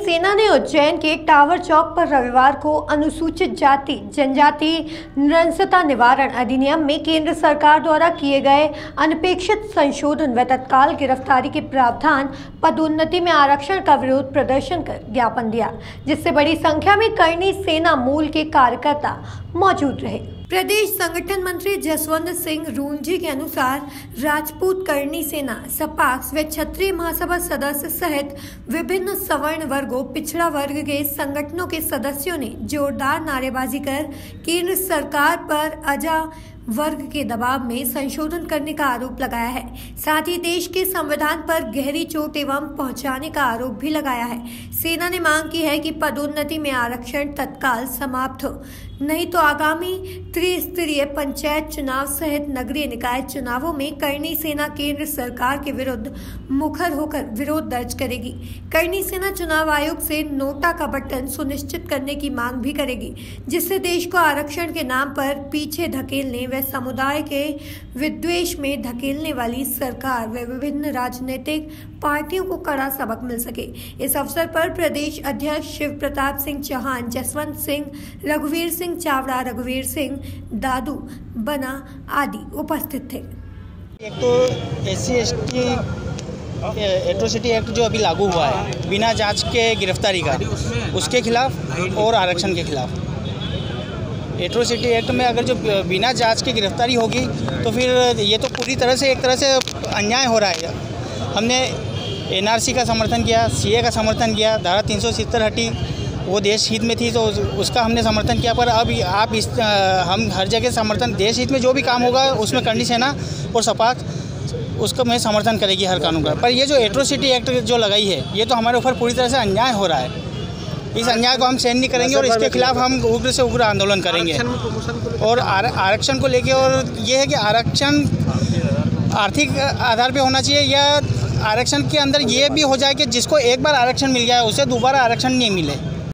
सेना ने उज्जैन के एक टावर चौक पर रविवार को अनुसूचित जाति, जनजाति निरंसता निवारण अधिनियम में केंद्र सरकार द्वारा किए गए अनपेक्षित संशोधन व तत्काल गिरफ्तारी के प्रावधान पदोन्नति में आरक्षण का विरोध प्रदर्शन कर ज्ञापन दिया, जिससे बड़ी संख्या में करनी सेना मूल के कार्यकर्ता मौजूद रहे। प्रदेश संगठन मंत्री जसवंत सिंह रूंझी के अनुसार राजपूत करनी सेना सपाक्स व क्षत्रिय महासभा सदस्य सहित विभिन्न सवर्ण वर्गों, पिछड़ा वर्ग के संगठनों के सदस्यों ने जोरदार नारेबाजी कर केंद्र सरकार पर अजा वर्ग के दबाव में संशोधन करने का आरोप लगाया है। साथ ही देश के संविधान पर गहरी चोट एवं पहुँचाने का आरोप भी लगाया है। सेना ने मांग की है कि पदोन्नति में आरक्षण तत्काल समाप्त हो। नहीं तो आगामी त्रिस्तरीय पंचायत चुनाव सहित नगरीय निकाय चुनावों में करनी सेना केंद्र सरकार के विरुद्ध मुखर होकर विरोध दर्ज करेगी। करनी सेना चुनाव आयोग से नोटा का बटन सुनिश्चित करने की मांग भी करेगी, जिससे देश को आरक्षण के नाम पर पीछे धकेलने व समुदाय के विद्वेष में धकेलने वाली सरकार व विभिन्न राजनीतिक पार्टियों को कड़ा सबक मिल सके। इस अवसर पर प्रदेश अध्यक्ष शिव प्रताप सिंह चौहान, जसवंत सिंह, रघुवीर सिंह चावड़ा, रघुवीर सिंह दादू, बना आदि उपस्थित थे। एक तो एस सी एट्रोसिटी एक्ट जो अभी लागू हुआ है, बिना जाँच के गिरफ्तारी का, उसके खिलाफ और आरक्षण के खिलाफ। एट्रोसिटी एक्ट में अगर जो बिना जाँच की गिरफ्तारी होगी तो फिर ये तो पूरी तरह से एक तरह से अन्याय हो रहा है। हमने एनआरसी का समर्थन किया सीए का समर्थन किया, धारा तीन सौ सितर हटी, वो देश हित में थी तो उसका हमने समर्थन किया। पर अब आप इस हम हर जगह समर्थन, देश हित में जो भी काम होगा, उसमें करनी सेना और सपाक उसका मैं समर्थन करेगी हर कानून का। पर ये जो एट्रोसिटी एक्ट जो लगाई है, ये तो हमारे ऊपर पूरी तरह से अन्याय हो रहा है। इस अन्याय को हम सहन नहीं करेंगे और इसके खिलाफ हम उग्र से उग्र आंदोलन करेंगे। और आरक्षण को लेकर और ये है कि आरक्षण आर्थिक आधार पर होना चाहिए या आरक्षण के अंदर ये भी हो जाए कि जिसको एक बार आरक्षण मिल जाए है उसे दोबारा आरक्षण नहीं मिले।